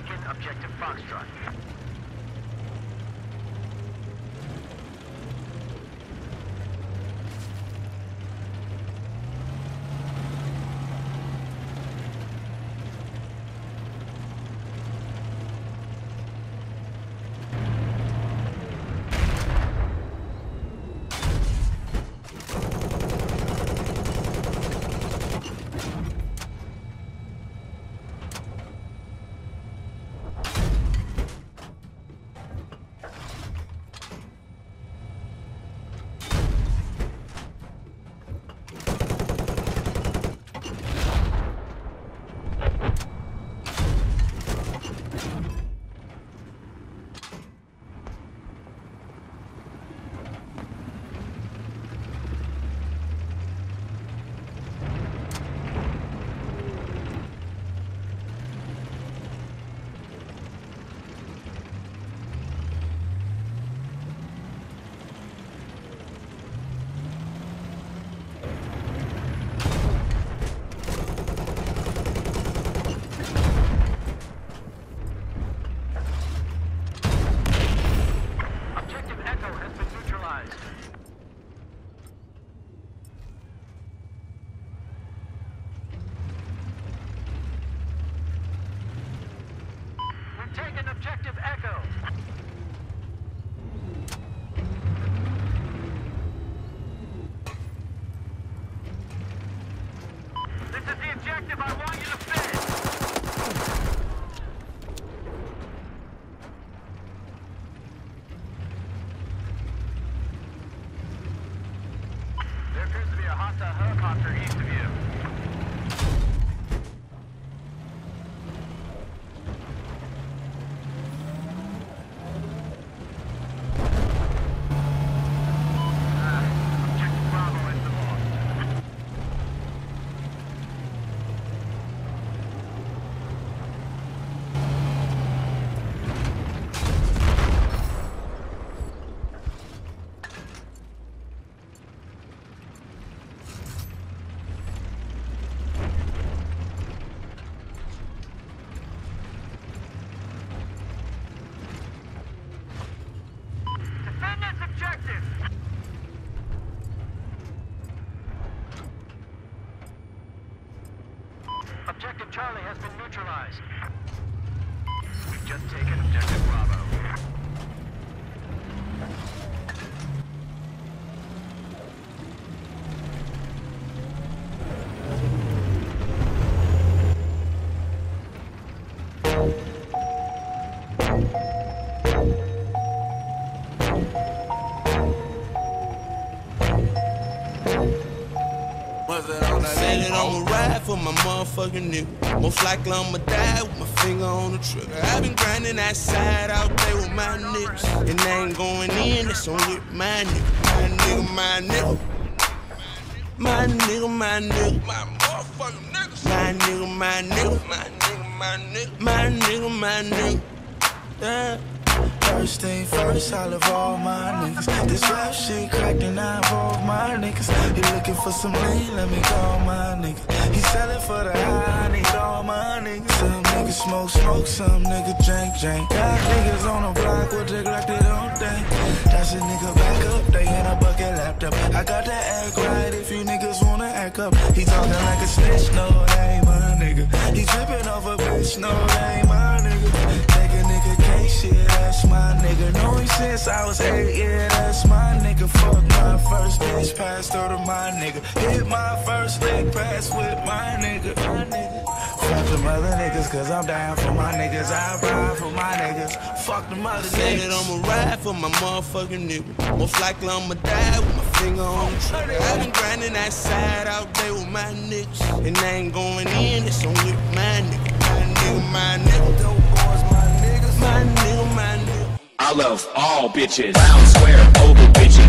taken objective Foxtrot. There appears to be a hostile helicopter east of you. Ah, Objective Bravo has been lost. Defend this objective! Objective Charlie has been neutralized. We've just taken Said that I'ma ride for my motherfucking nigga. Most likely I'ma die with my finger on the trigger. i been grinding that side out there with my niggas. And I ain't going in, it's on with my nigga. My nigga, my nigga. My nigga, my nigga. My motherfucking niggas. My nigga, my nigga. My nigga, my nigga. My nigga, my nigga. Yeah. First thing first, I love all my niggas. This rap shit cracked and I involve my niggas. You looking for some lean, let me call my niggas. He selling for the high, I need all my niggas. Some niggas smoke, smoke, some nigga drink, drink. Got niggas on the block with dick like they don't think. That's a nigga back up, they in a bucket laptop. I got that act right if you niggas wanna act up. He talking like a snitch, no, that ain't my nigga. He tripping off a bitch, no, that's my nigga. Know him since I was eight, yeah, that's my nigga. Fuck my first bitch, passed to my nigga. Hit my first lick, pass with my nigga. My nigga. Fuck the mother niggas, cause I'm down for my niggas. I ride for my niggas. Fuck them other Said that niggas. I'ma ride for my motherfucking nigga. Most likely I'ma die with my finger on the trigger. i been grinding that side out there with my niggas. And I ain't going in, it's on with my nigga. My nigga, my nigga. Dope boys, my niggas. My nigga, my nigga. Love all bitches. Round, square, oval bitches.